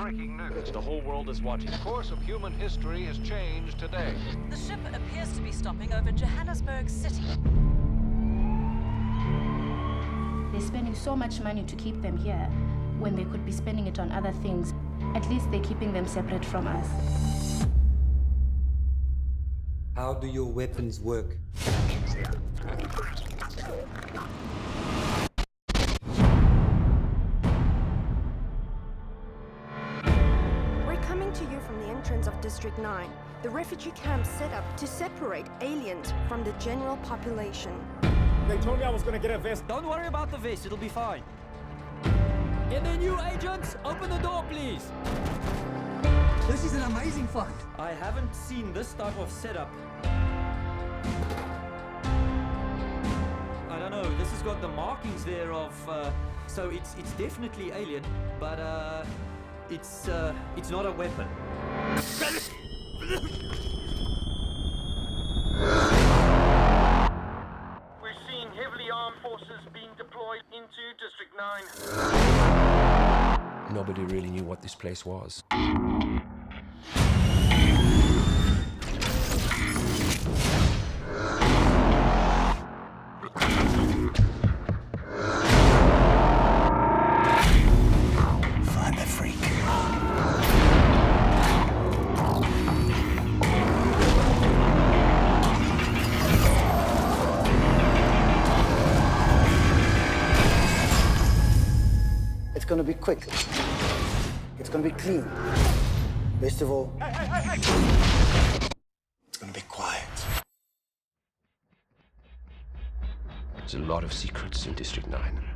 Breaking news. The whole world is watching. The course of human history has changed today. The ship appears to be stopping over Johannesburg City. They're spending so much money to keep them here when they could be spending it on other things. At least they're keeping them separate from us. How do your weapons work? Coming to you from the entrance of District 9, the refugee camp set up to separate aliens from the general population. They told me I was gonna get a vest. Don't worry about the vest, it'll be fine. MNU agents, open the door, please. This is an amazing find. I haven't seen this type of setup. I don't know, this has got the markings there of, uh, so it's it's definitely alien, but uh, it's uh, it's not a weapon. We're seeing heavily armed forces being deployed into District 9. Nobody really knew what this place was. Gonna be quick. It's gonna be clean. Best of all, It's gonna be quiet. There's a lot of secrets in District 9.